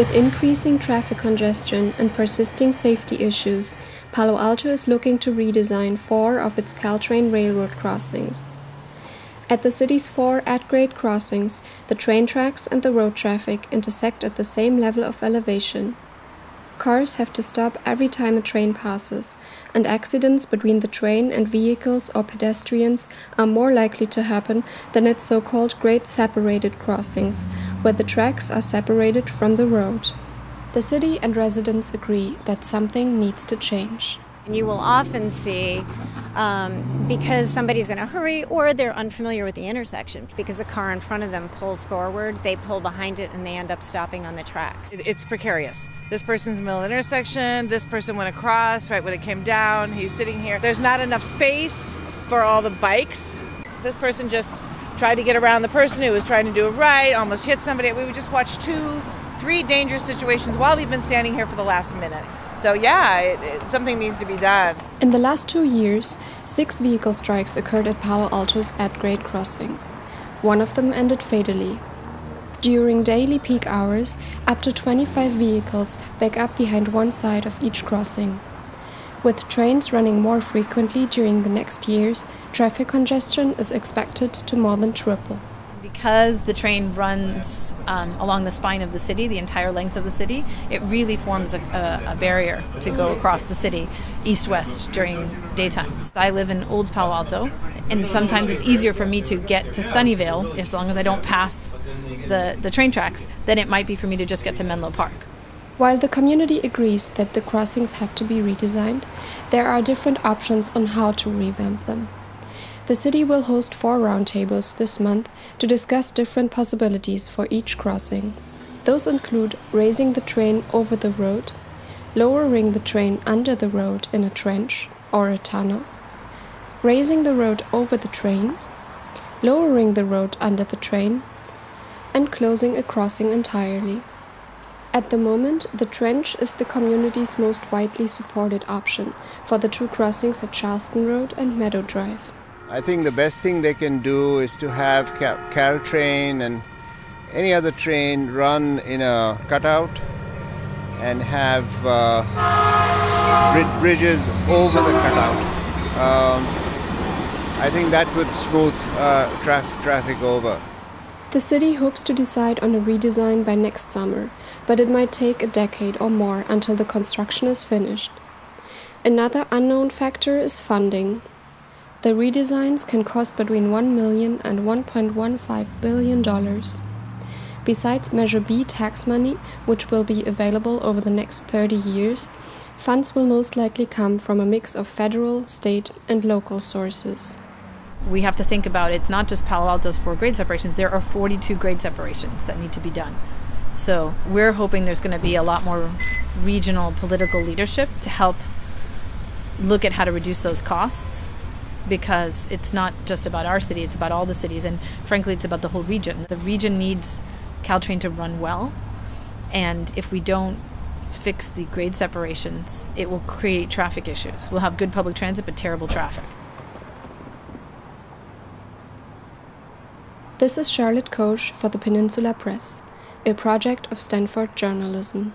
With increasing traffic congestion and persisting safety issues, Palo Alto is looking to redesign four of its Caltrain railroad crossings. At the city's four at grade crossings, the train tracks and the road traffic intersect at the same level of elevation. Cars have to stop every time a train passes, and accidents between the train and vehicles or pedestrians are more likely to happen than at so called grade separated crossings, where the tracks are separated from the road. The city and residents agree that something needs to change. And you will often see um, because somebody's in a hurry or they're unfamiliar with the intersection because the car in front of them pulls forward, they pull behind it and they end up stopping on the tracks. It's precarious. This person's in the middle of the intersection, this person went across right when it came down, he's sitting here. There's not enough space for all the bikes. This person just tried to get around the person who was trying to do it right, almost hit somebody. We would just watch two, three dangerous situations while we've been standing here for the last minute. So, yeah, it, it, something needs to be done. In the last two years, six vehicle strikes occurred at Palo Alto's at grade crossings. One of them ended fatally. During daily peak hours, up to 25 vehicles back up behind one side of each crossing. With trains running more frequently during the next years, traffic congestion is expected to more than triple. Because the train runs um, along the spine of the city, the entire length of the city, it really forms a, a, a barrier to go across the city east west during daytime. I live in Old Palo Alto, and sometimes it's easier for me to get to Sunnyvale as long as I don't pass the, the train tracks than it might be for me to just get to Menlo Park. While the community agrees that the crossings have to be redesigned, there are different options on how to revamp them. The city will host four roundtables this month to discuss different possibilities for each crossing. Those include raising the train over the road, lowering the train under the road in a trench or a tunnel, raising the road over the train, lowering the road under the train, and closing a crossing entirely. At the moment, the trench is the community's most widely supported option for the two crossings at Charleston Road and Meadow Drive. I think the best thing they can do is to have Cal- Caltrain and any other train run in a cutout and have uh, bridges over the cutout. Um, I think that would smooth uh, traf- traffic over. The city hopes to decide on a redesign by next summer, but it might take a decade or more until the construction is finished. Another unknown factor is funding. The redesigns can cost between 1 million and 1.15 billion dollars. Besides Measure B tax money, which will be available over the next 30 years, funds will most likely come from a mix of federal, state, and local sources. We have to think about it's not just Palo Alto's four grade separations, there are 42 grade separations that need to be done. So we're hoping there's going to be a lot more regional political leadership to help look at how to reduce those costs because it's not just about our city, it's about all the cities, and frankly, it's about the whole region. The region needs Caltrain to run well, and if we don't fix the grade separations, it will create traffic issues. We'll have good public transit, but terrible traffic. This is Charlotte Kosche for the Peninsula Press, a project of Stanford Journalism.